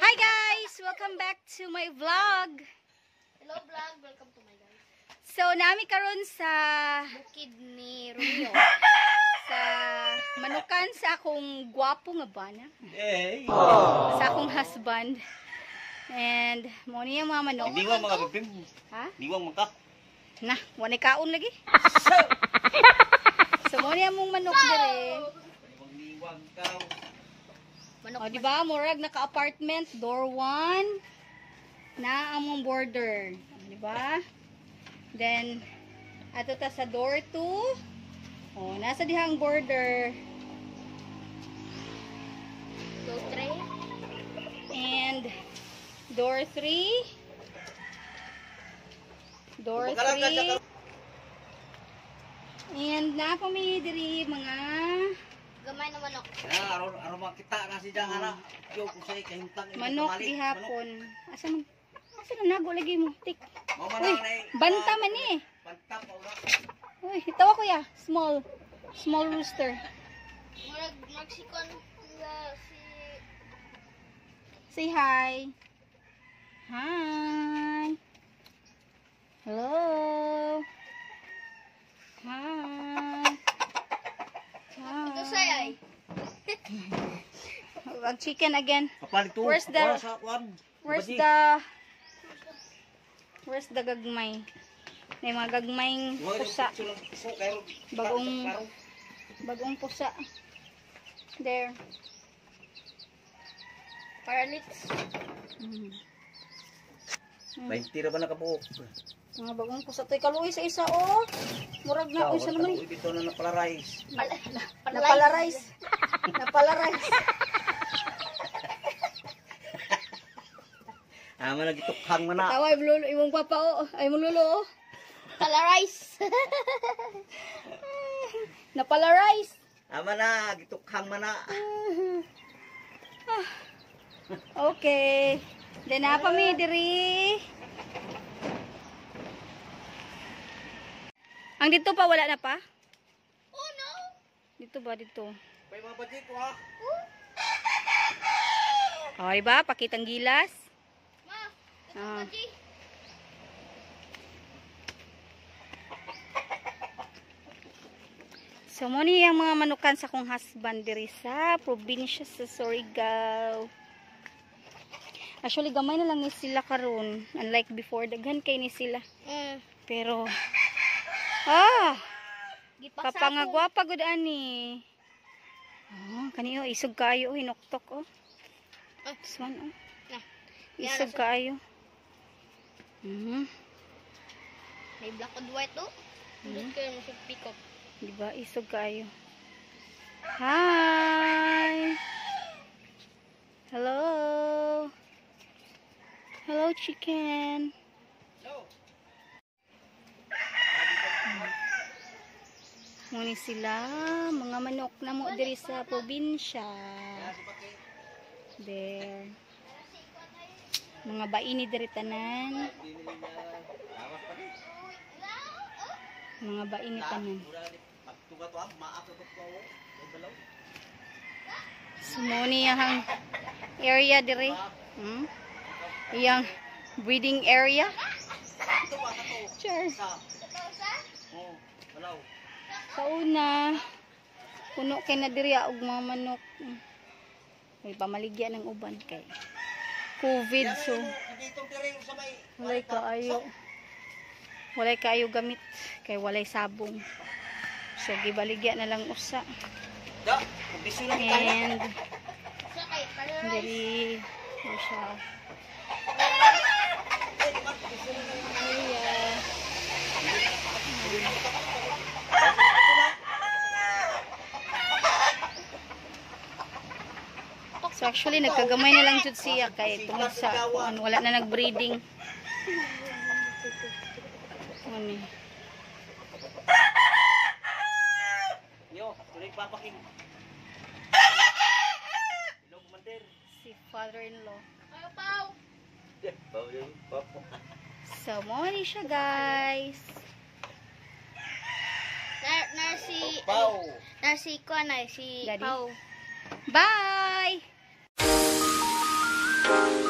Hi guys! Welcome back to my vlog. Hello vlog, welcome to my guys. So, nami karon sa Bukid ni Romeo. sa manukan sa akong gwapo nga bana. Eh, Sa akong husband. And mo niya mga manok. Diwang mga bibim. Ha? Diwang mga. Na, wala kaon lagi. so mo niya mong manok dire. Diwang ka. O, di ba? Murag naka-apartment, door 1 na among border. Di ba? Then, ato ta sa door 2. O, nasa dihang border. Go tray. And, door 3. Door Bakalang ka siya 3. ka. And, na kami diri mga Gamay na manok. Ah, aron aron makita na si Jang ana. Yo kusay kahimtang imong manok kamali. gihapon. Asa man? Asa na nago lagi mo? Tik. Uy, eh. banta man eh. Banta pa ura. Uy, tawa ko ya. Small. Small rooster. Murag Mexican si Say hi. Hi. Hello. Hi. Ito Hi. sayay. Wag chicken again. Where's the-. Where's the Where's the gagmay? May mga gagmayng pusa. Bagong-. Bagong pusa. There. Paralits. Mm. Bain tira ba nakabuok? Mga bagong pusa. To'y kaluoy sa isa, oh. Murag na. Uy, sa naman. Uy, dito na napalarais. Napalarize. Napalarize. Ah, man nagitukhang man na. Tawa, imulo, imong papa, oh. Ay, mululo, oh. Colorize. Napalarize. Ama na, gitukhang man na. Okay. Then, na pa mi, diri. Ang dito pa, wala na pa? oh no. Dito ba, dito? May mga baji ko ha. O, diba? Pakitang gilas. Ah. So, mo ni ang mga manukan sa kong husband diri sa probinsya sa Surigao. Actually, gamay na lang ni sila karon. Unlike before, daghan kay ni sila. Mm. Pero, ah, Gipasa kapangagwapa gud ani. Oh, kaniyo isog kayo, hinuktok oh. Ah. This one oh. Isog kayo. Mhm. May black and white oh. Hindi Hmm. kayo mo sa peacock. Di ba? Isog kayo. Hi! Hello! Hello, chicken! Muni sila, mga manok na mo diri sa probinsya. There. Mga baini diri tanan. Mga baini tanan. Sumuni yang area dire. Hmm? Yang breeding area. Sure. Sa una, puno kay na diri og mga manok. May pamaligya ng uban kay COVID so walay kaayo. Walay kaayo gamit kay walay sabong. So gibaligya na lang usa. And diri mo siya. Area. So actually nagkagamay na lang jud siya kay tungod sa kuan wala na nagbreeding. Eh. Yo, tuloy papaking. Ilong mandir. si father-in-law. Ayaw pao. Bawo yun, papo. So mo ni siya guys. Na, na si, Pau. na si Kuan ay si? Pau. Bye! Bye.